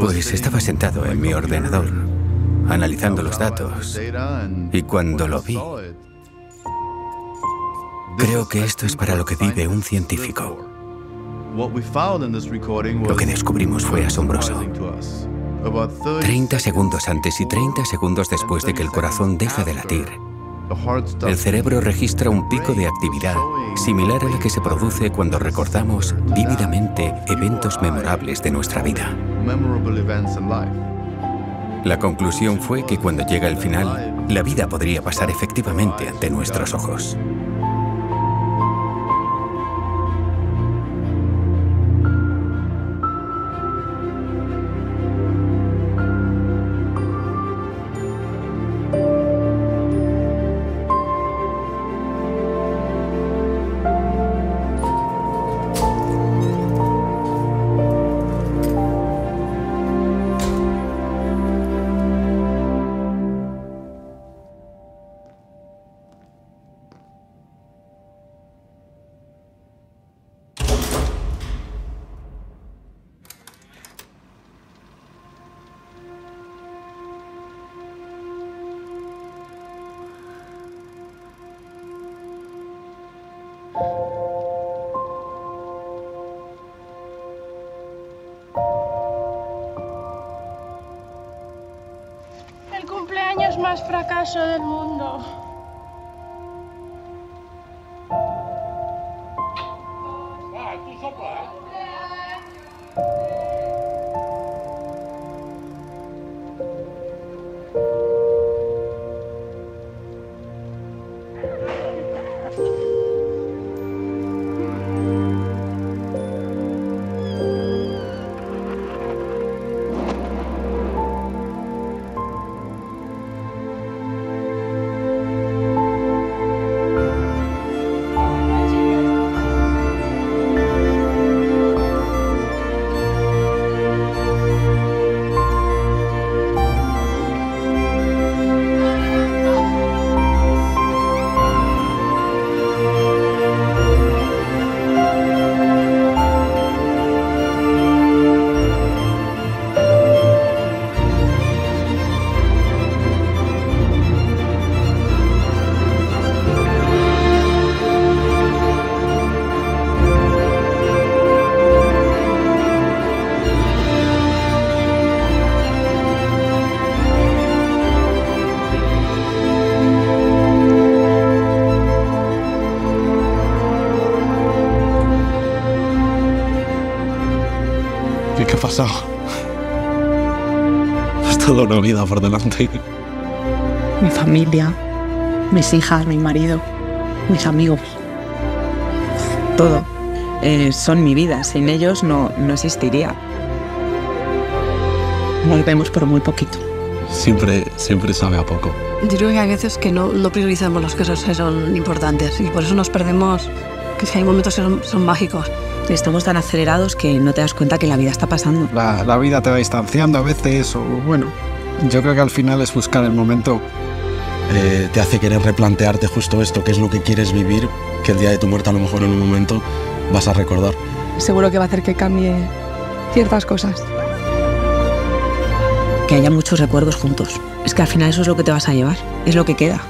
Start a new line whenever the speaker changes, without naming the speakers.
Pues estaba sentado en mi ordenador, analizando los datos, y cuando lo vi, creo que esto es para lo que vive un científico. Lo que descubrimos fue asombroso. 30 segundos antes y 30 segundos después de que el corazón deja de latir, el cerebro registra un pico de actividad similar a la que se produce cuando recordamos vívidamente eventos memorables de nuestra vida. La conclusión fue que cuando llega el final, la vida podría pasar efectivamente ante nuestros ojos.
El cumpleaños más fracaso del mundo.
¿Qué, qué ha pasado? Es toda una vida por delante.
mi familia, mis hijas, mi marido, mis amigos. Todo. Eh, son mi vida. Sin ellos no, no existiría. Nos vemos por muy poquito.
Siempre, siempre sabe a poco.
Yo creo que hay veces que no, no priorizamos las cosas que son importantes y por eso nos perdemos, que si hay momentos que son, son mágicos.
Estamos tan acelerados que no te das cuenta que la vida está pasando.
La, la vida te va distanciando a veces, o bueno, yo creo que al final es buscar el momento.
Eh, te hace querer replantearte justo esto, qué es lo que quieres vivir, que el día de tu muerte a lo mejor en un momento vas a recordar.
Seguro que va a hacer que cambie ciertas cosas.
Que haya muchos recuerdos juntos. Es que al final eso es lo que te vas a llevar. Es lo que queda.